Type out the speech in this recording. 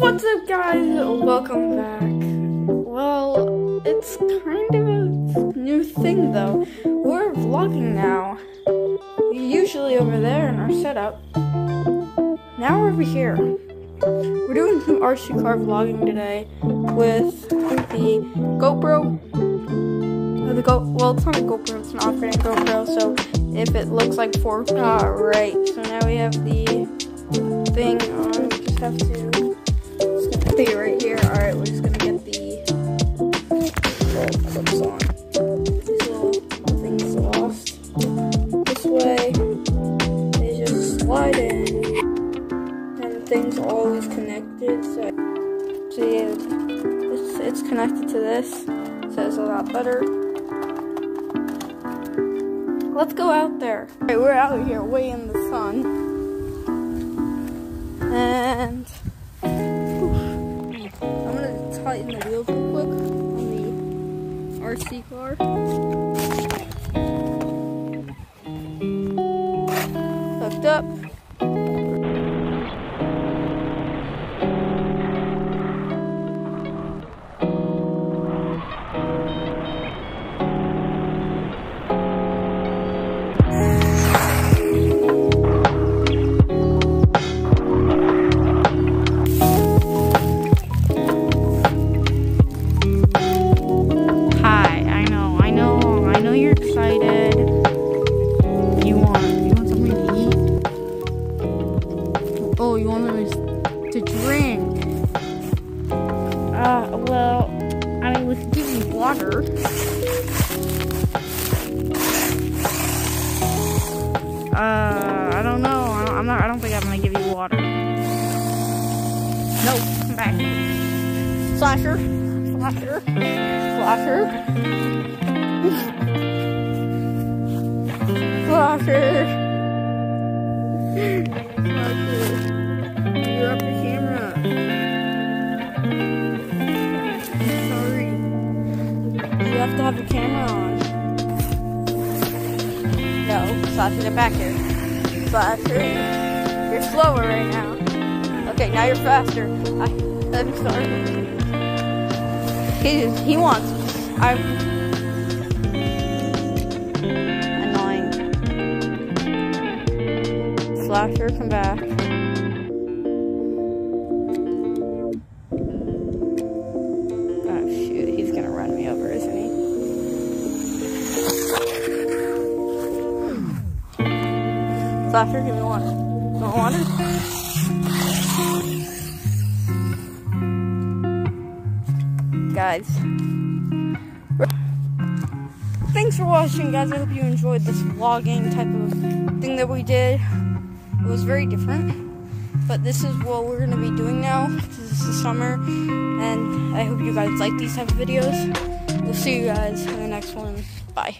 What's up guys? Welcome back. Well, it's kind of a new thing though. We're vlogging now. Usually over there in our setup. Now we're over here. We're doing some RC car vlogging today with the GoPro. The Go well, it's not a GoPro, it's an operating GoPro, so if it looks like 4K, alright. Ah, so now we have the thing on. We just have to be right here. Alright, we're just gonna get the clips on. These little things lost. This way, they just slide in, and the thing's always connected. So, so yeah, it's, it's connected to this, so it's a lot better. Let's go out there. Alright, we're out here way in the sun. And tighten the wheels real quick on the RC car. You want me to drink? Uh, well, I mean, we could give you water. Uh, I don't know. I don't, I'm not. I don't think I'm gonna give you water. Nope. Come back. Slasher. Slasher. Slasher. Slasher. Slasher. Have to have your camera on. No, Sasha, get back here. Sasha, you're slower right now. Okay, now you're faster. I, I'm sorry. He he wants. I'm annoying. Slasher, come back. Slasher, give me water. You want? Guys. Thanks for watching, guys. I hope you enjoyed this vlogging type of thing that we did. It was very different. But this is what we're going to be doing now. This is summer. And I hope you guys like these type of videos. We'll see you guys in the next one. Bye.